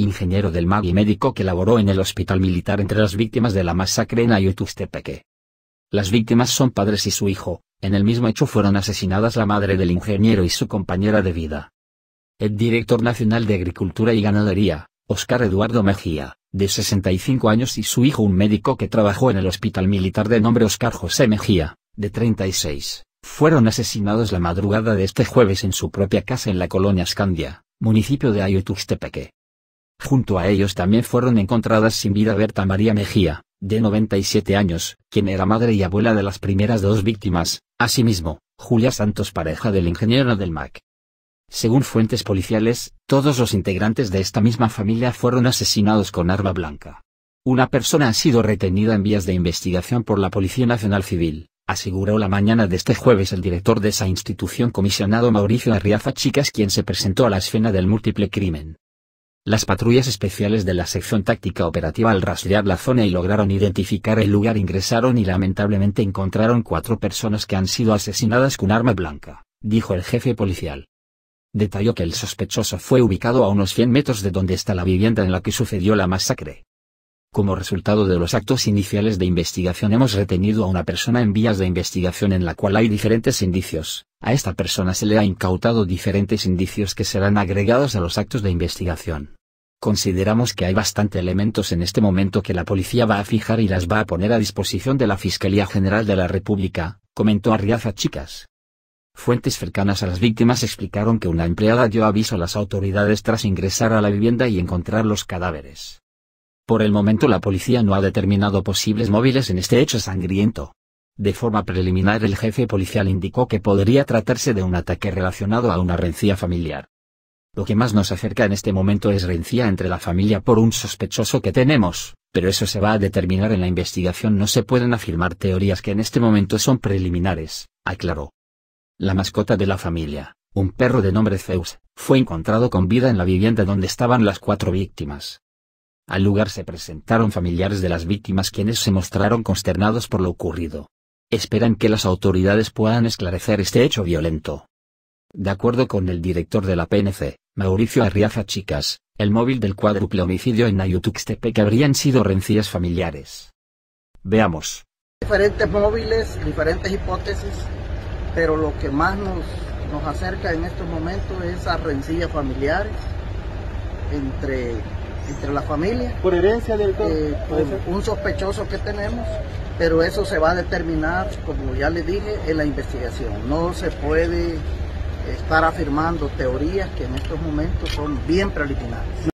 ingeniero del MAG y médico que laboró en el hospital militar entre las víctimas de la masacre en Ayutuxtepeque. Las víctimas son padres y su hijo, en el mismo hecho fueron asesinadas la madre del ingeniero y su compañera de vida. El director nacional de Agricultura y Ganadería, Oscar Eduardo Mejía, de 65 años y su hijo un médico que trabajó en el hospital militar de nombre Oscar José Mejía, de 36, fueron asesinados la madrugada de este jueves en su propia casa en la colonia Scandia, municipio de Ayutuxtepeque. Junto a ellos también fueron encontradas sin vida Berta María Mejía, de 97 años, quien era madre y abuela de las primeras dos víctimas, asimismo, Julia Santos pareja del ingeniero del MAC. Según fuentes policiales, todos los integrantes de esta misma familia fueron asesinados con arma blanca. Una persona ha sido retenida en vías de investigación por la Policía Nacional Civil, aseguró la mañana de este jueves el director de esa institución comisionado Mauricio Arriaza Chicas quien se presentó a la escena del múltiple crimen. Las patrullas especiales de la sección táctica operativa al rastrear la zona y lograron identificar el lugar ingresaron y lamentablemente encontraron cuatro personas que han sido asesinadas con arma blanca, dijo el jefe policial. Detalló que el sospechoso fue ubicado a unos 100 metros de donde está la vivienda en la que sucedió la masacre. Como resultado de los actos iniciales de investigación hemos retenido a una persona en vías de investigación en la cual hay diferentes indicios. A esta persona se le ha incautado diferentes indicios que serán agregados a los actos de investigación. Consideramos que hay bastante elementos en este momento que la policía va a fijar y las va a poner a disposición de la Fiscalía General de la República, comentó Arriaza Chicas. Fuentes cercanas a las víctimas explicaron que una empleada dio aviso a las autoridades tras ingresar a la vivienda y encontrar los cadáveres. Por el momento la policía no ha determinado posibles móviles en este hecho sangriento. De forma preliminar el jefe policial indicó que podría tratarse de un ataque relacionado a una rencilla familiar. Lo que más nos acerca en este momento es rencilla entre la familia por un sospechoso que tenemos, pero eso se va a determinar en la investigación. No se pueden afirmar teorías que en este momento son preliminares, aclaró. La mascota de la familia, un perro de nombre Zeus, fue encontrado con vida en la vivienda donde estaban las cuatro víctimas. Al lugar se presentaron familiares de las víctimas quienes se mostraron consternados por lo ocurrido. Esperan que las autoridades puedan esclarecer este hecho violento. De acuerdo con el director de la PNC, Mauricio Arriaza Chicas, el móvil del cuádruple homicidio en Nayutuxtepec habrían sido rencillas familiares. Veamos. Diferentes móviles, diferentes hipótesis pero lo que más nos acerca en estos momentos es a rencillas familiares entre, entre la familia. Por herencia del eh, un sospechoso que tenemos, pero eso se va a determinar, como ya le dije, en la investigación. No se puede estar afirmando teorías que en estos momentos son bien preliminares.